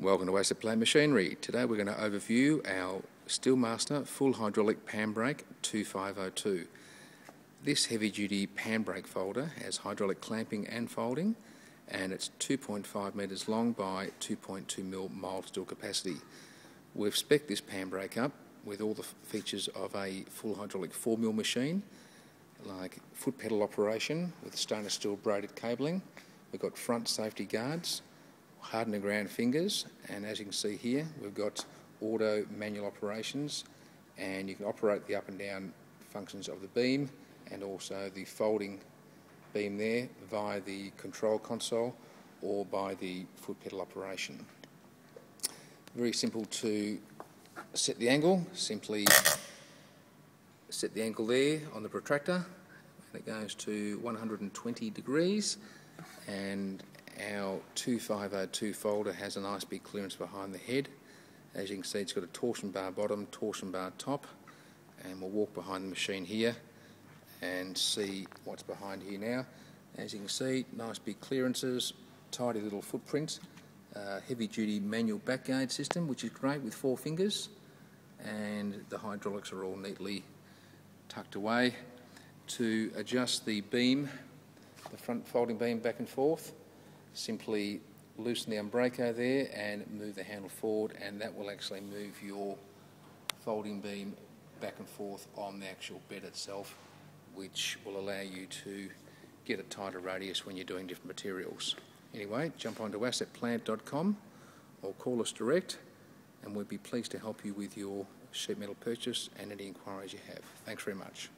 Welcome to Asset Plant Machinery. Today we're going to overview our Steelmaster Full Hydraulic Pan Brake 2502. This heavy duty pan brake folder has hydraulic clamping and folding and it's 2.5 metres long by 2.2 mil mild steel capacity. We've spec this pan brake up with all the features of a full hydraulic 4 mil machine like foot pedal operation with stainless steel braided cabling. We've got front safety guards, hardened ground fingers, and as you can see here, we've got auto manual operations, and you can operate the up and down functions of the beam and also the folding beam there via the control console or by the foot pedal operation. Very simple to set the angle, simply set the angle there on the protractor and it goes to 120 degrees and our 2502 folder has a nice big clearance behind the head. As you can see it's got a torsion bar bottom, torsion bar top and we'll walk behind the machine here and see what's behind here now. As you can see, nice big clearances, tidy little footprint, uh, heavy duty manual back gauge system which is great with four fingers and the hydraulics are all neatly tucked away. To adjust the beam, the front folding beam back and forth, simply loosen the Unbrako there and move the handle forward and that will actually move your folding beam back and forth on the actual bed itself which will allow you to get a tighter radius when you're doing different materials. Anyway, jump onto assetplant.com or call us direct and we'd be pleased to help you with your sheet metal purchase and any inquiries you have. Thanks very much.